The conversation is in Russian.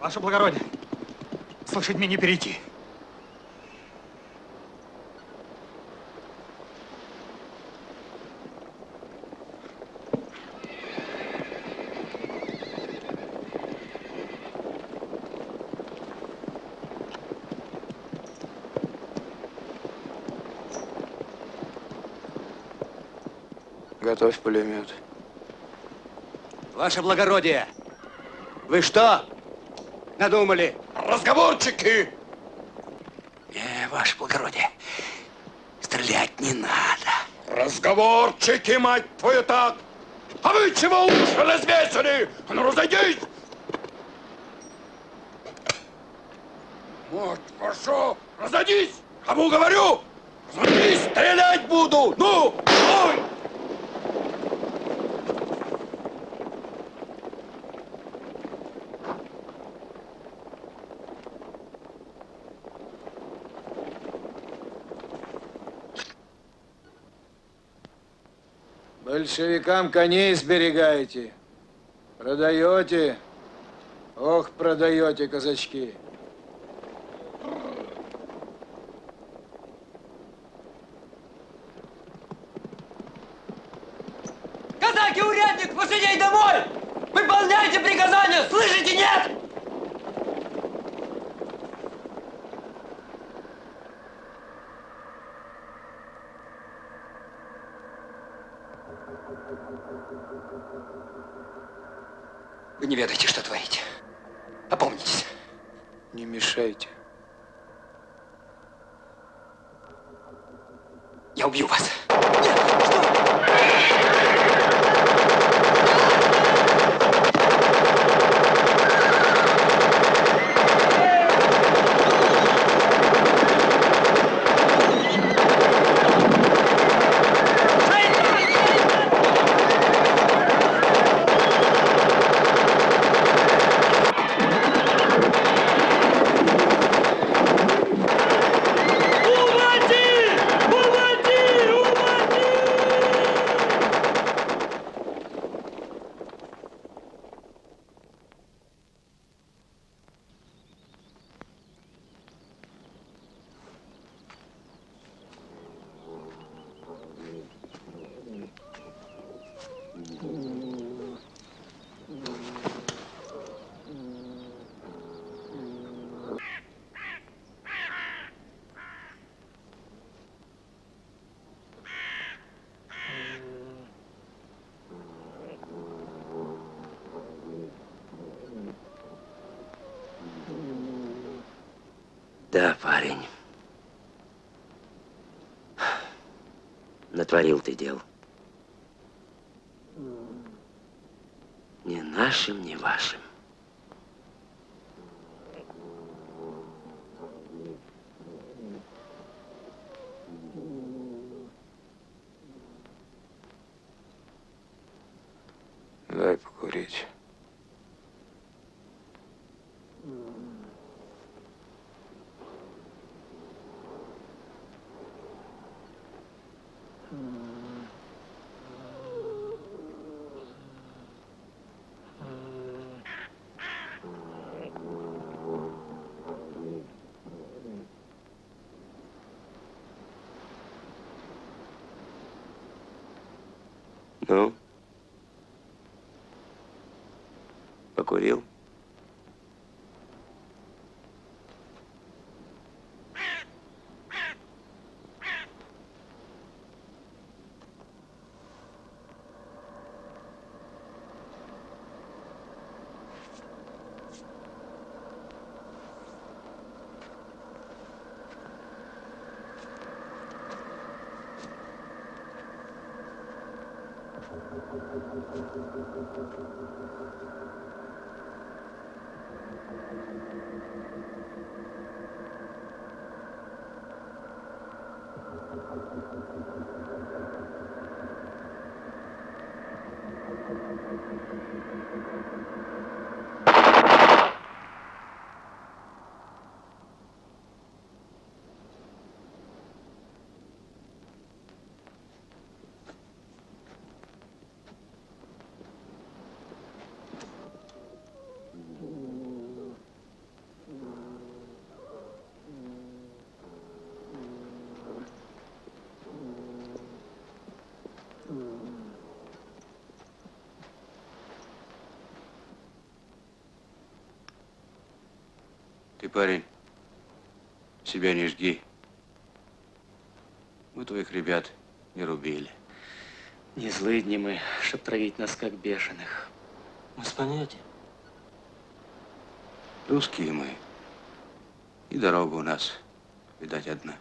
Ваше благородие, с лошадьми не перейти. Готовь пулемет. Ваше благородие, вы что надумали? Разговорчики! Не, ваше благородие, стрелять не надо. Разговорчики, мать твою, так! А вы чего уши развесили? А ну, разойдись! Мать ваша, разойдись! Кому говорю? Разойдись, стрелять буду! Ну, ой! Большевикам коней сберегаете, продаете. Ох, продаете, казачки. Казаки, урядник, лошадей домой! Выполняйте приказания, слышите, нет? Вы не ведаете, что творите. Опомнитесь. Не мешайте. Я убью вас. Да, парень. Натворил ты дел. Не нашим, не вашим. Дай покурить. Ну? Покурил? you парень, себя не жги. Мы твоих ребят не рубили. Не злыдни мы, чтоб травить нас, как бешеных. Мы с понятием. Русские мы. И дорога у нас, видать, одна.